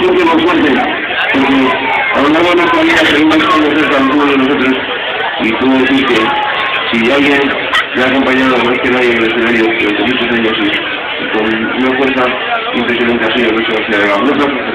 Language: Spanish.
siempre con suerte, porque a lo largo de nuestra vida seguimos estando cerca de uno de nosotros y puedo decir que si alguien me ha acompañado más que nadie en el escenario durante muchos años y, con una fuerza impresionante ha sido nuestro García Vega. Un aplauso.